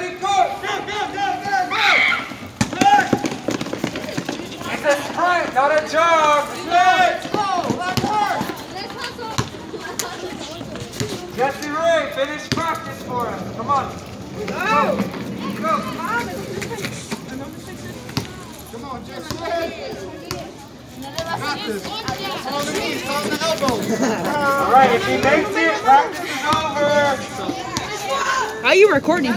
ready, go! Go, go, go, go, go! Flex! It's a sprint, not a jog! Flex! Go, back work! Jesse Ray, finish practice for us. Come on. Go! Go! Come on, Jesse Ray! Got this. It's on the knees, on the elbows. All right, if he makes it, practice is over. Are you recording?